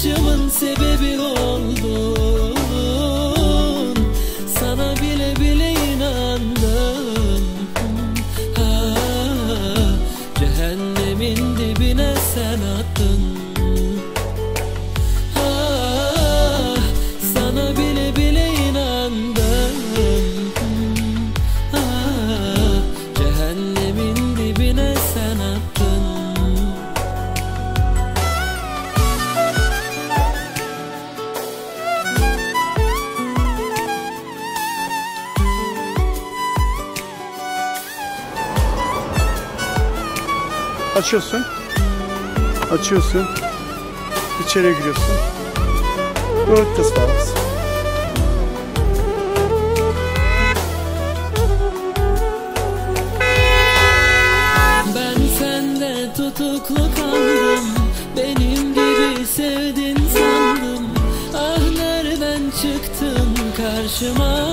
aşığımın sebebi o. Açıyorsun. Açıyorsun. İçeri giriyorsun. Gut, das war's. Ben sende tutuklu kaldım Benim gibi sevdin sandım Ah nereden çıktın karşıma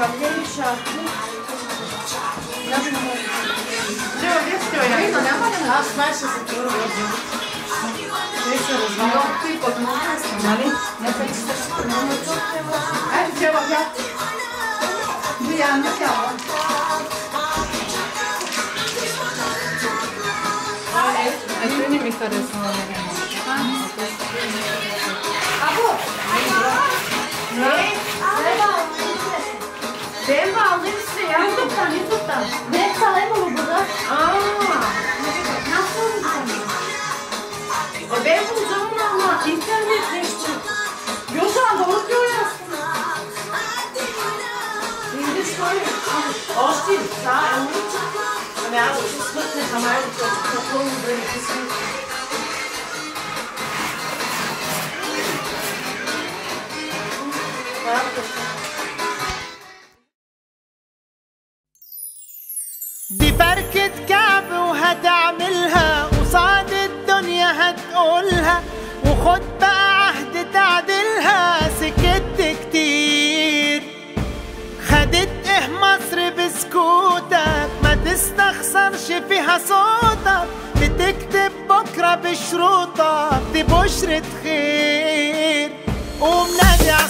Gabriella. Cioè, adesso io non ne Benim bulacağımın ama internet geçti. Gözden doğru görüyorsun. Şimdi şöyle. Austin, sağ emin. Ama ya, es wird eine vermeintlich Vertonung, würde ich wissen. Ja, das ist دي فركة كعب وهتعملها قصاد الدنيا هتقولها وخد بقى عهد تعدلها سكت كتير. خدت إيه مصر بسكوتك؟ ما تستخسرش فيها صوتك. بتكتب بكرة بشروطك دي بشرة خير. قوم نادي على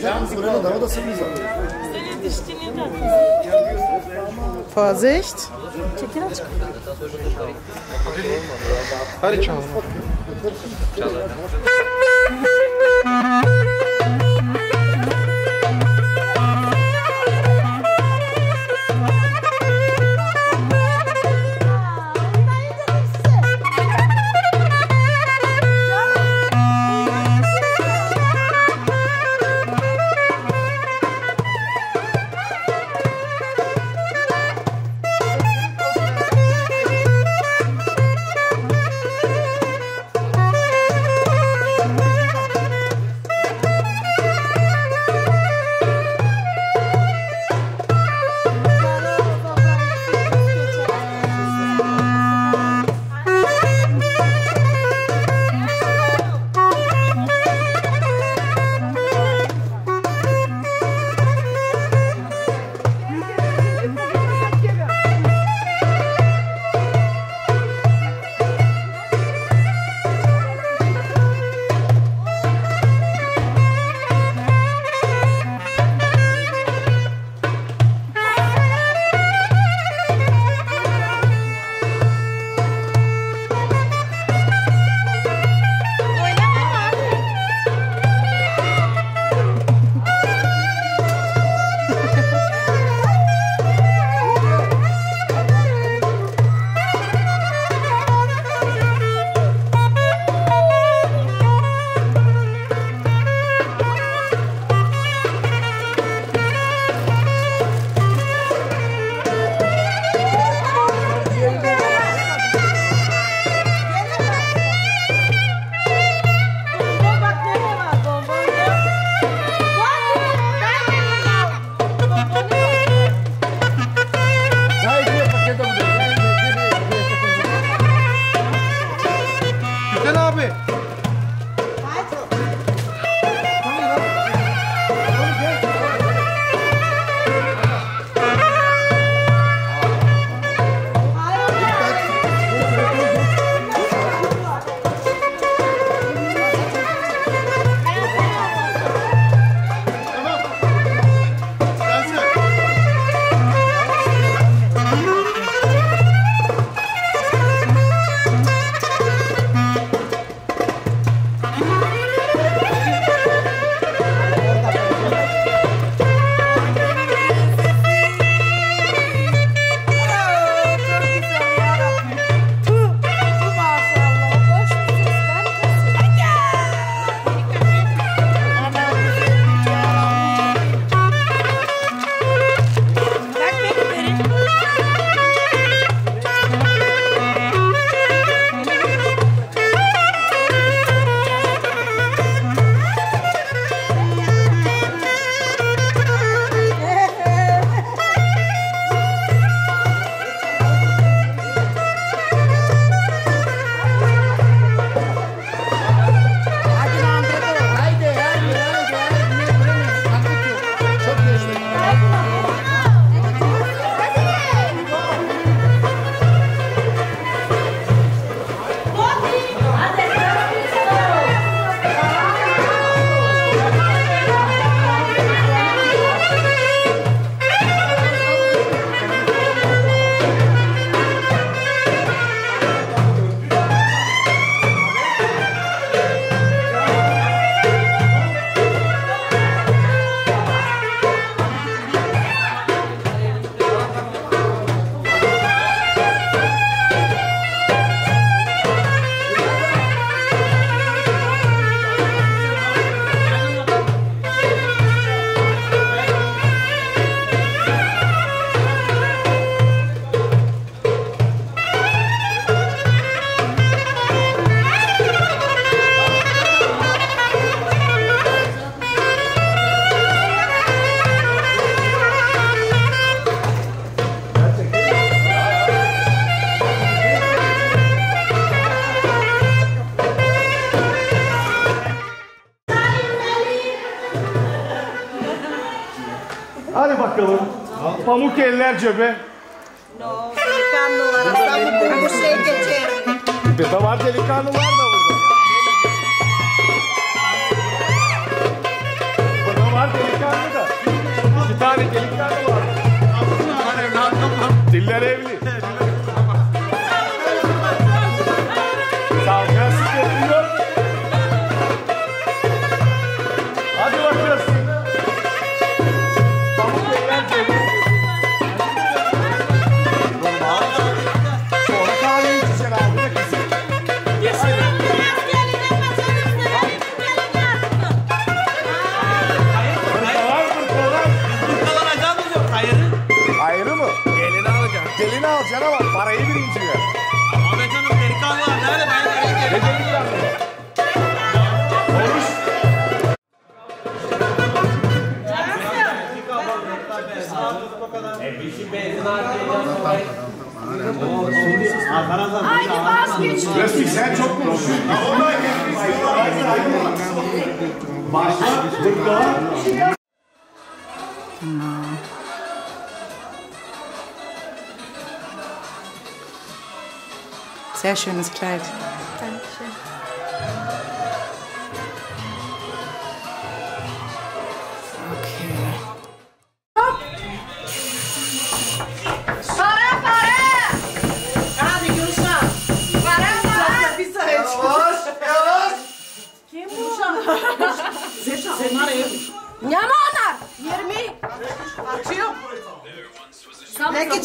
Jahren Moreno dauert das sowieso. Vorsicht! Hadi çalın. Çalın. el cebe. No, delikanlılar asabı bu şey geçer. Bir de var delikanlılar da burada. Burada var delikanlı da. İki tane delikanlı var. Diller evli. Genau. Sehr schönes Kleid.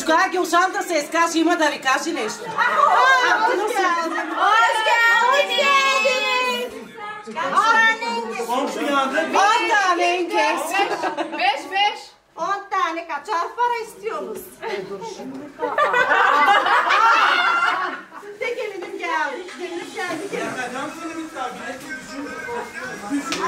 Uzgar Gülşen da ses kaç yıma da bir kaç ile işte. Hoş geldin. Hoş geldin. Komşu yandı. On tane engels. Beş beş. On tane kaçar para istiyorsunuz? Dur şimdi. De gelinim geldi. Gelinim geldi. Gelmeden sonra bir tane. Düşün. Düşün.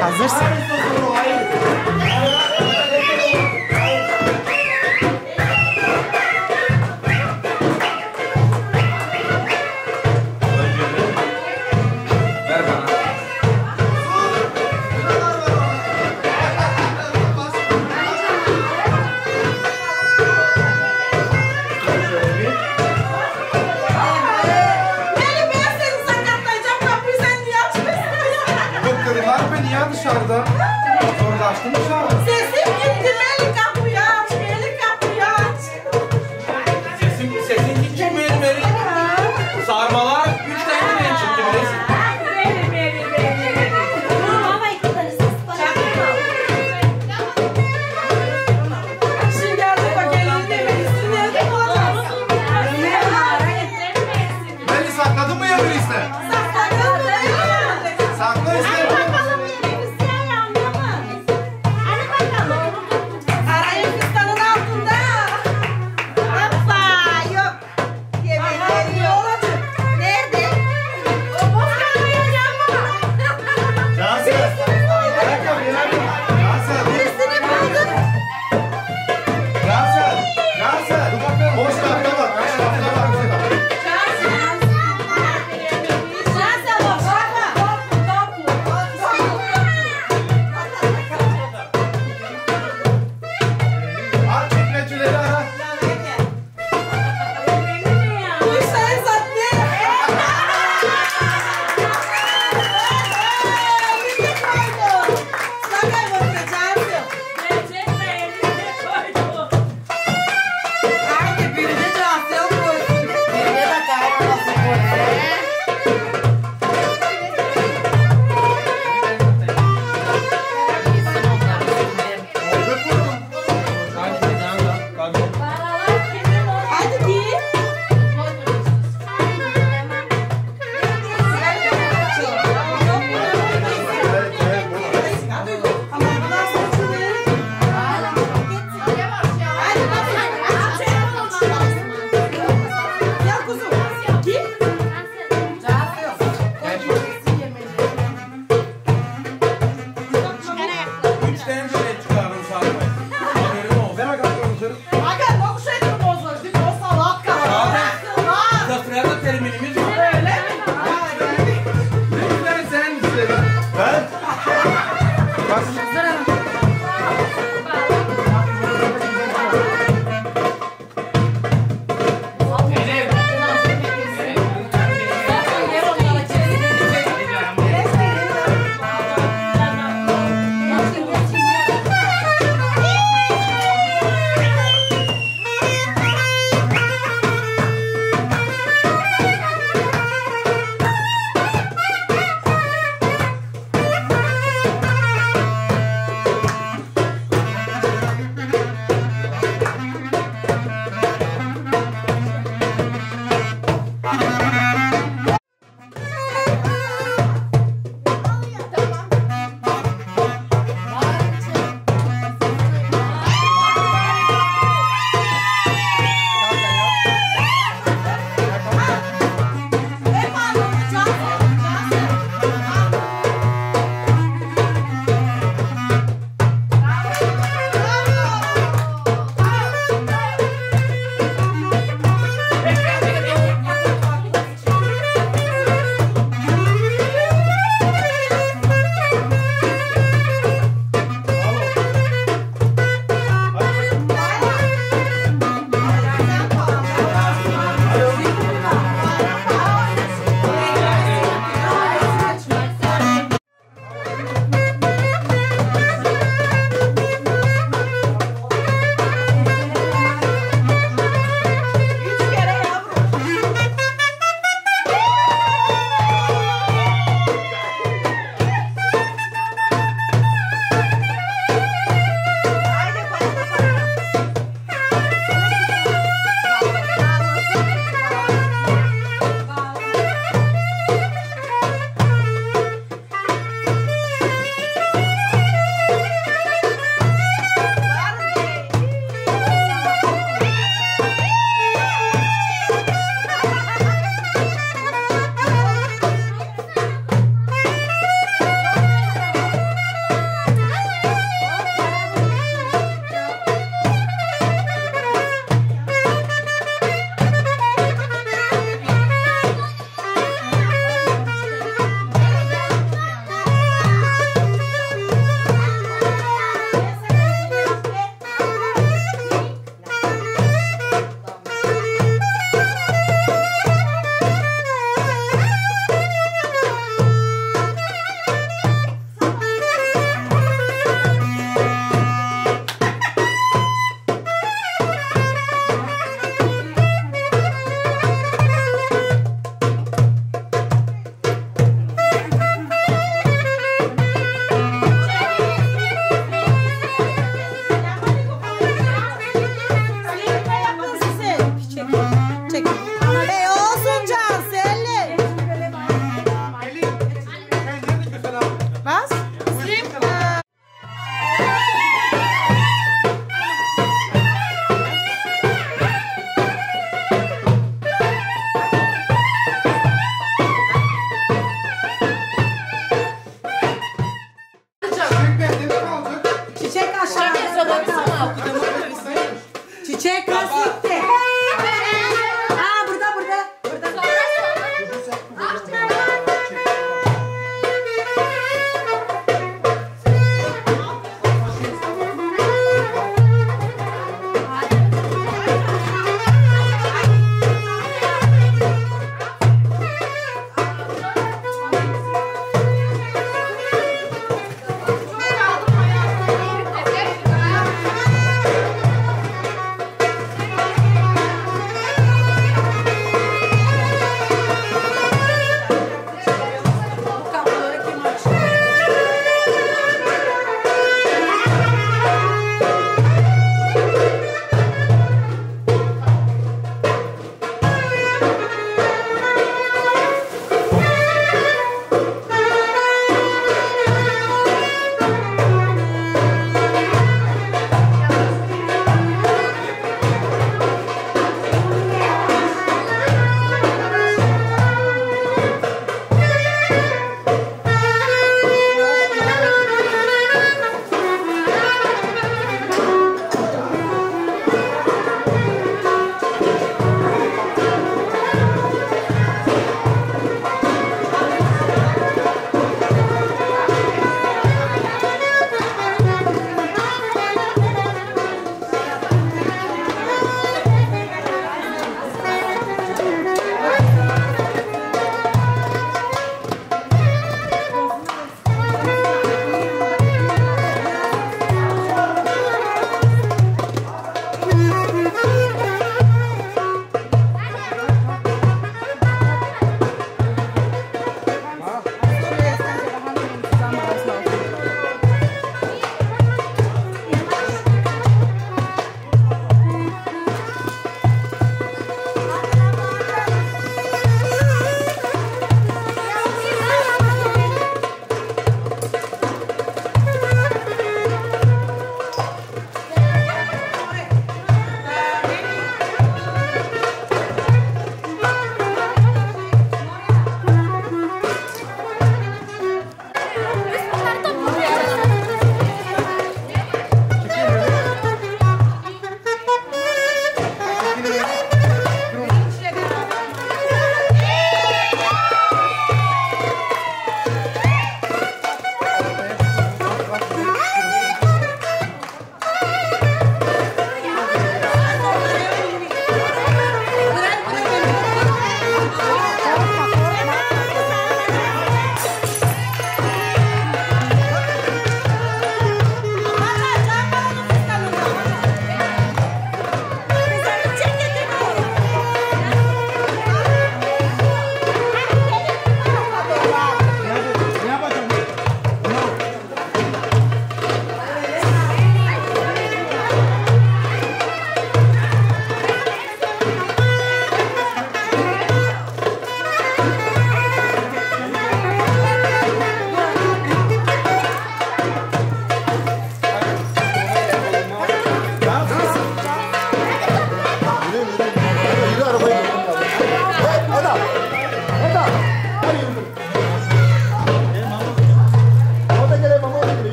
hazırsın.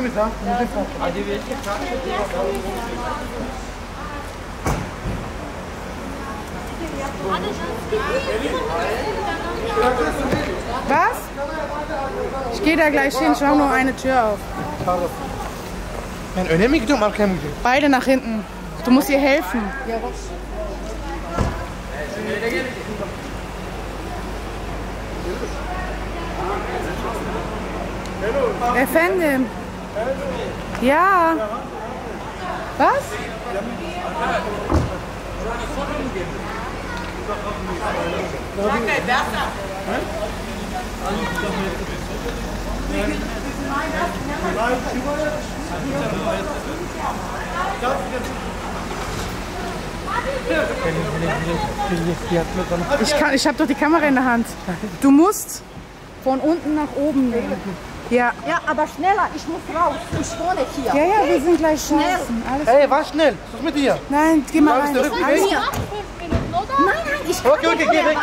Niye yüklüyor muyuz ha? Was? Ich gehe da gleich hin, schau nur eine Tür auf. Beide nach hinten. Du musst ihr helfen. Efendim. Ja. Was? Ich, kann, ich habe doch die Kamera in der Hand. Du musst von unten nach oben nehmen. Ja. Ja, aber schneller, ich muss raus. Ich wohne hier. Ja, ja, wir sind gleich draußen. Alles Hey war schnell. Was mit dir? Nein, geh mal rein. du rück? Alles- Fünf Minuten, oder? Nein, nein, ich Okay, okay, geh weg.